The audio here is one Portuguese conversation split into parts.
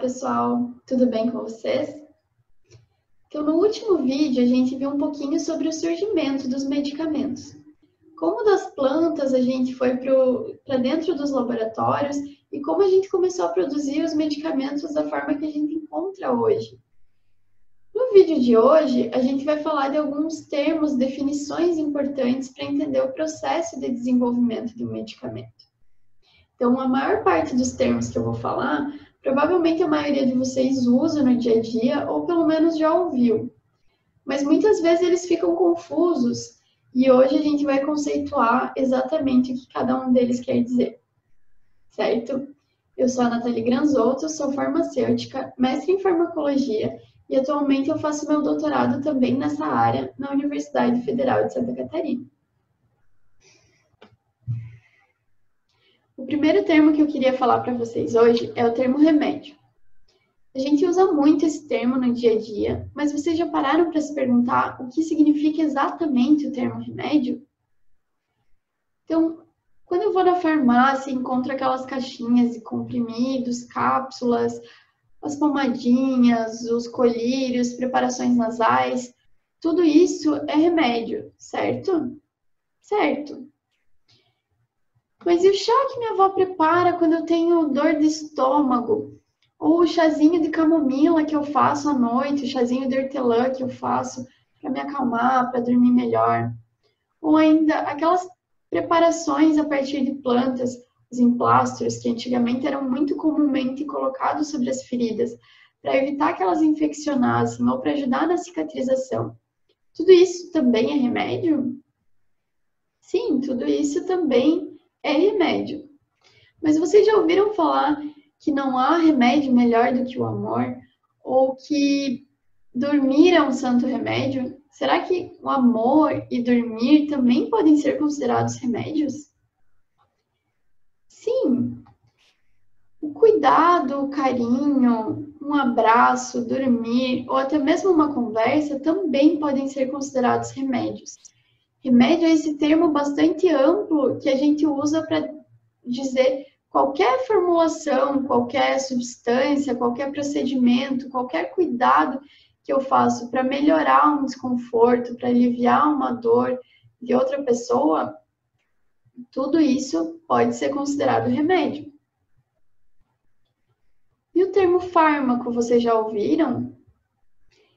pessoal, tudo bem com vocês? Então, no último vídeo, a gente viu um pouquinho sobre o surgimento dos medicamentos. Como das plantas a gente foi para dentro dos laboratórios e como a gente começou a produzir os medicamentos da forma que a gente encontra hoje. No vídeo de hoje, a gente vai falar de alguns termos, definições importantes para entender o processo de desenvolvimento de um medicamento. Então, a maior parte dos termos que eu vou falar, provavelmente a maioria de vocês usa no dia a dia ou pelo menos já ouviu. Mas muitas vezes eles ficam confusos e hoje a gente vai conceituar exatamente o que cada um deles quer dizer. Certo? Eu sou a Nathalie Granzotto, sou farmacêutica, mestre em farmacologia e atualmente eu faço meu doutorado também nessa área na Universidade Federal de Santa Catarina. O primeiro termo que eu queria falar para vocês hoje é o termo remédio. A gente usa muito esse termo no dia a dia, mas vocês já pararam para se perguntar o que significa exatamente o termo remédio? Então, quando eu vou na farmácia e encontro aquelas caixinhas de comprimidos, cápsulas, as pomadinhas, os colírios, preparações nasais, tudo isso é remédio, certo? Certo. Mas e o chá que minha avó prepara quando eu tenho dor de estômago? Ou o chazinho de camomila que eu faço à noite, o chazinho de hortelã que eu faço para me acalmar, para dormir melhor? Ou ainda aquelas preparações a partir de plantas, os emplastros, que antigamente eram muito comumente colocados sobre as feridas, para evitar que elas infeccionassem ou para ajudar na cicatrização. Tudo isso também é remédio? Sim, tudo isso também é remédio. Mas vocês já ouviram falar que não há remédio melhor do que o amor? Ou que dormir é um santo remédio? Será que o amor e dormir também podem ser considerados remédios? Sim. O cuidado, o carinho, um abraço, dormir ou até mesmo uma conversa também podem ser considerados remédios. Remédio é esse termo bastante amplo que a gente usa para dizer qualquer formulação, qualquer substância, qualquer procedimento, qualquer cuidado que eu faço para melhorar um desconforto, para aliviar uma dor de outra pessoa, tudo isso pode ser considerado remédio. E o termo fármaco, vocês já ouviram?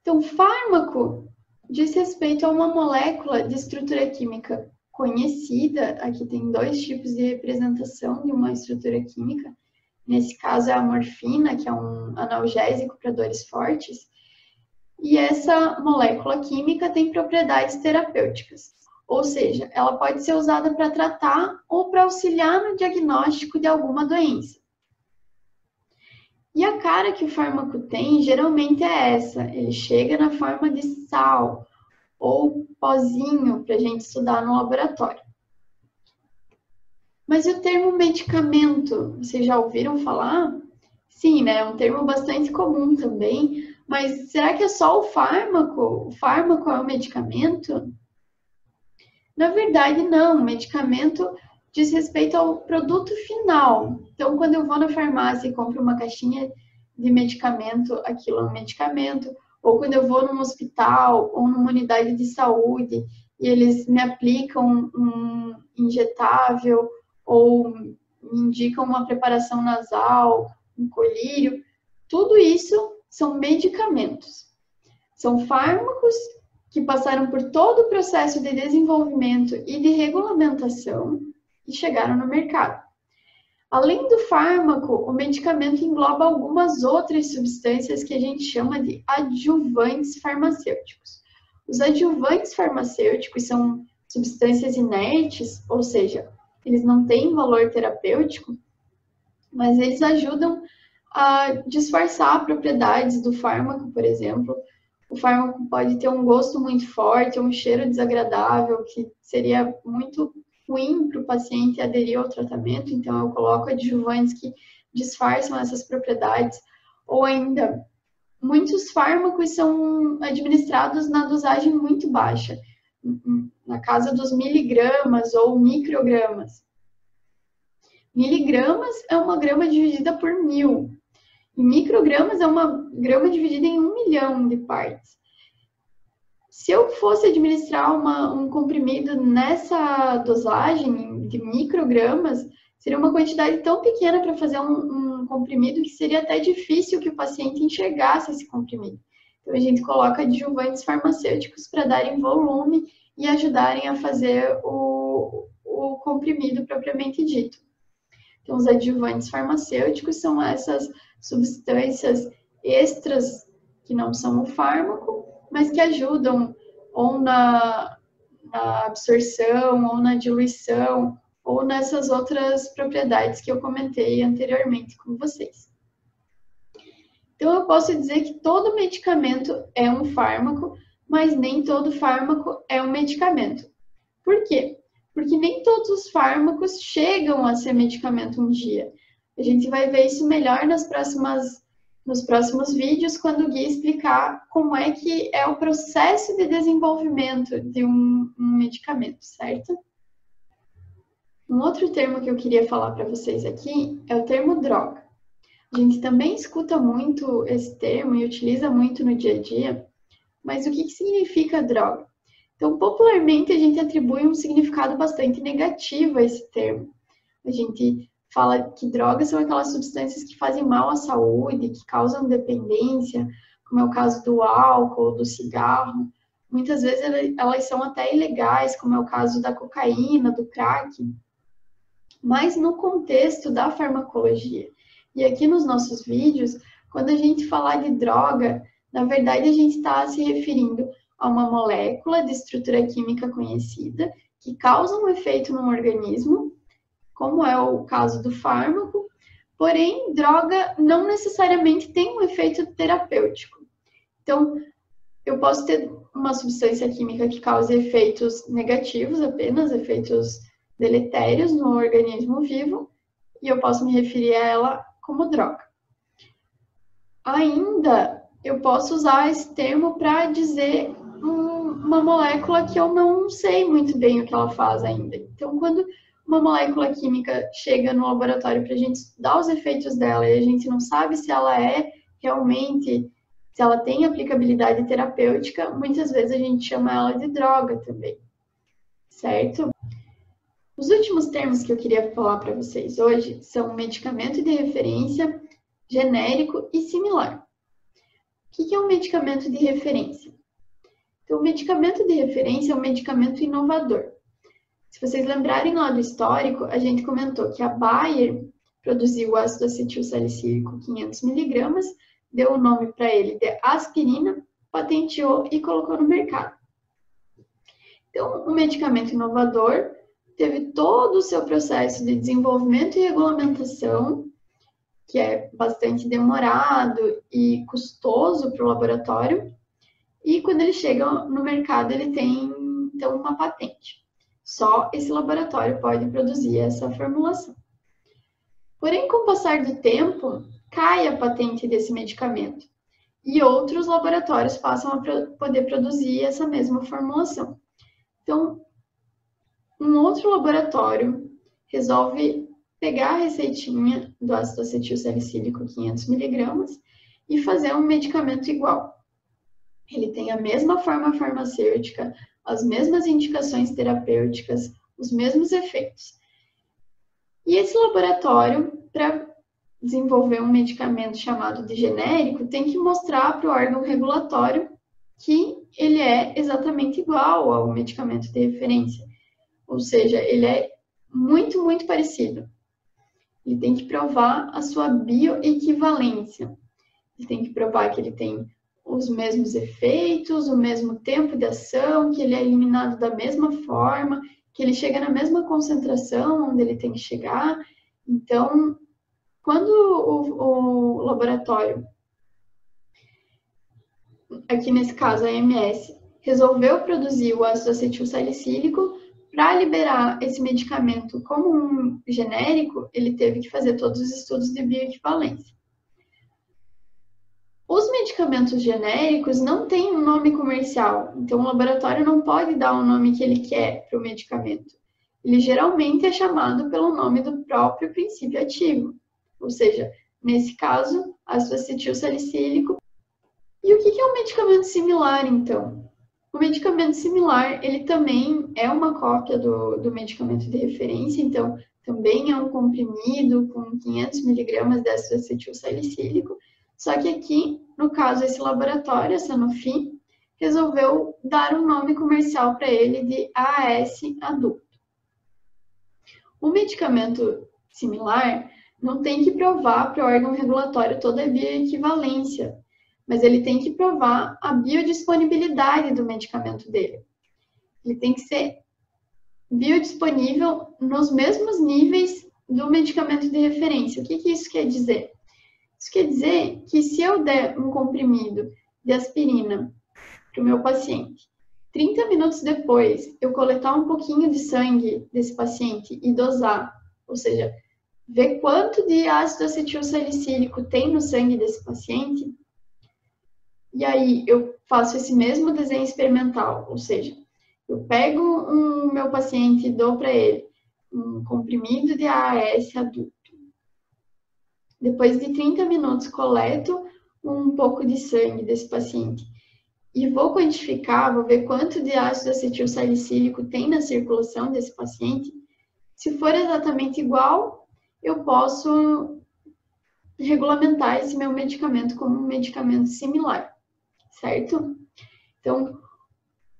Então, fármaco diz respeito a uma molécula de estrutura química conhecida. Aqui tem dois tipos de representação de uma estrutura química. Nesse caso é a morfina, que é um analgésico para dores fortes. E essa molécula química tem propriedades terapêuticas, ou seja, ela pode ser usada para tratar ou para auxiliar no diagnóstico de alguma doença. E a cara que o fármaco tem geralmente é essa: ele chega na forma de sal ou pozinho para a gente estudar no laboratório. Mas e o termo medicamento? Vocês já ouviram falar? Sim, né? É um termo bastante comum também. Mas será que é só o fármaco? O fármaco é o medicamento? Na verdade, não. O medicamento diz respeito ao produto final. Então, quando eu vou na farmácia e compro uma caixinha de medicamento, aquilo é um medicamento. Ou quando eu vou num hospital ou numa unidade de saúde e eles me aplicam um injetável ou me indicam uma preparação nasal, um colírio, tudo isso são medicamentos. São fármacos que passaram por todo o processo de desenvolvimento e de regulamentação e chegaram no mercado. Além do fármaco, o medicamento engloba algumas outras substâncias que a gente chama de adjuvantes farmacêuticos. Os adjuvantes farmacêuticos são substâncias inertes, ou seja, eles não têm valor terapêutico, mas eles ajudam a disfarçar propriedades do fármaco, por exemplo. O fármaco pode ter um gosto muito forte, um cheiro desagradável, que seria muito ruim para o paciente aderir ao tratamento, então eu coloco adjuvantes que disfarçam essas propriedades, ou ainda, muitos fármacos são administrados na dosagem muito baixa, na casa dos miligramas ou microgramas. Miligramas é uma grama dividida por mil. Em microgramas é uma grama dividida em um milhão de partes. Se eu fosse administrar uma, um comprimido nessa dosagem de microgramas, seria uma quantidade tão pequena para fazer um, um, comprimido que seria até difícil que o paciente enxergasse esse comprimido. Então, a gente coloca adjuvantes farmacêuticos para darem volume e ajudarem a fazer o, o comprimido propriamente dito. Então, os adjuvantes farmacêuticos são essas substâncias extras que não são o fármaco, mas que ajudam ou na, na absorção, ou na diluição, ou nessas outras propriedades que eu comentei anteriormente com vocês. Então, eu posso dizer que todo medicamento é um fármaco, mas nem todo fármaco é um medicamento. Por quê? Porque nem todos os fármacos chegam a ser medicamento um dia. A gente vai ver isso melhor nas próximas, nos próximos vídeos, quando o Gui explicar como é que é o processo de desenvolvimento de um, um medicamento, certo? Um outro termo que eu queria falar para vocês aqui é o termo droga. A gente também escuta muito esse termo e utiliza muito no dia a dia, mas o que, que significa droga? Então, popularmente, a gente atribui um significado bastante negativo a esse termo. A gente fala que drogas são aquelas substâncias que fazem mal à saúde, que causam dependência, como é o caso do álcool, do cigarro. Muitas vezes elas são até ilegais, como é o caso da cocaína, do crack. Mas no contexto da farmacologia. E aqui nos nossos vídeos, quando a gente falar de droga, na verdade a gente está se referindo a uma molécula de estrutura química conhecida que causa um efeito no organismo, como é o caso do fármaco, porém, droga não necessariamente tem um efeito terapêutico. Então, eu posso ter uma substância química que cause efeitos negativos apenas, efeitos deletérios no organismo vivo, e eu posso me referir a ela como droga. Ainda eu posso usar esse termo para dizer uma molécula que eu não sei muito bem o que ela faz ainda. Então, quando uma molécula química chega no laboratório para a gente estudar os efeitos dela e a gente não sabe se ela é realmente, se ela tem aplicabilidade terapêutica, muitas vezes a gente chama ela de droga também, certo? Os últimos termos que eu queria falar para vocês hoje são medicamento de referência, genérico e similar. O que é um medicamento de referência? Então, o medicamento de referência é um medicamento inovador. Se vocês lembrarem lá do histórico, a gente comentou que a Bayer produziu o ácido acetil salicílico 500mg, deu o nome para ele de aspirina, patenteou e colocou no mercado. Então, o medicamento inovador teve todo o seu processo de desenvolvimento e regulamentação, que é bastante demorado e custoso para o laboratório, e quando ele chega no mercado, ele tem então uma patente. Só esse laboratório pode produzir essa formulação. Porém, com o passar do tempo, cai a patente desse medicamento e outros laboratórios passam a poder produzir essa mesma formulação. Então, um outro laboratório resolve pegar a receitinha do ácido acetil salicílico 500mg e fazer um medicamento igual. Ele tem a mesma forma farmacêutica, as mesmas indicações terapêuticas, os mesmos efeitos. E esse laboratório, para desenvolver um medicamento chamado de genérico, tem que mostrar para o órgão regulatório que ele é exatamente igual ao medicamento de referência. Ou seja, ele é muito, muito parecido. Ele tem que provar a sua bioequivalência. Ele tem que provar que ele tem os mesmos efeitos, o mesmo tempo de ação, que ele é eliminado da mesma forma, que ele chega na mesma concentração onde ele tem que chegar. Então, quando o, o laboratório, aqui nesse caso a AMS, resolveu produzir o ácido acetil salicílico, para liberar esse medicamento como um genérico, ele teve que fazer todos os estudos de bioequivalência. Os medicamentos genéricos não têm um nome comercial, então o laboratório não pode dar o nome que ele quer para o medicamento. Ele geralmente é chamado pelo nome do próprio princípio ativo, ou seja, nesse caso, ácido acetil salicílico. E o que é um medicamento similar, então? O medicamento similar, ele também é uma cópia do, do medicamento de referência, então também é um comprimido com 500 miligramas de ácido acetil salicílico, só que aqui, no caso, esse laboratório, a Sanofi, resolveu dar um nome comercial para ele de AS adulto. O medicamento similar não tem que provar para o órgão regulatório toda a bioequivalência, mas ele tem que provar a biodisponibilidade do medicamento dele. Ele tem que ser biodisponível nos mesmos níveis do medicamento de referência. O que, que isso quer dizer? Isso quer dizer que se eu der um comprimido de aspirina para o meu paciente, 30 minutos depois eu coletar um pouquinho de sangue desse paciente e dosar, ou seja, ver quanto de ácido acetil salicílico tem no sangue desse paciente, e aí eu faço esse mesmo desenho experimental, ou seja, eu pego um meu paciente e dou para ele um comprimido de AAS adulto. Depois de 30 minutos, coleto um pouco de sangue desse paciente e vou quantificar, vou ver quanto de ácido acetil salicílico tem na circulação desse paciente. Se for exatamente igual, eu posso regulamentar esse meu medicamento como um medicamento similar certo? Então,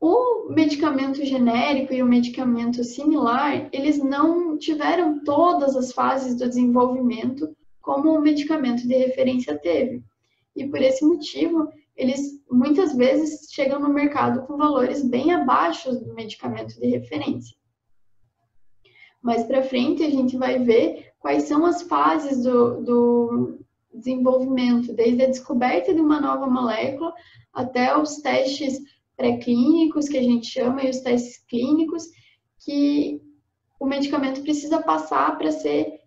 o medicamento genérico e o medicamento similar, eles não tiveram todas as fases do desenvolvimento como o medicamento de referência teve. E por esse motivo, eles muitas vezes chegam no mercado com valores bem abaixo do medicamento de referência. Mais para frente, a gente vai ver quais são as fases do, do desenvolvimento, desde a descoberta de uma nova molécula até os testes pré-clínicos, que a gente chama, e os testes clínicos, que o medicamento precisa passar para ser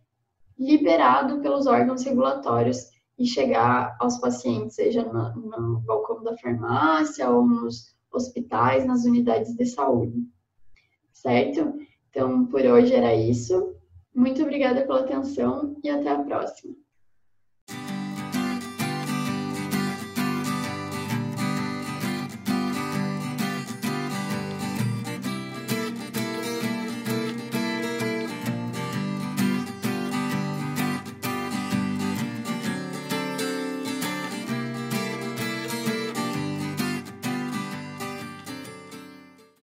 liberado pelos órgãos regulatórios e chegar aos pacientes, seja no, no balcão da farmácia ou nos hospitais, nas unidades de saúde. Certo? Então, por hoje era isso. Muito obrigada pela atenção e até a próxima.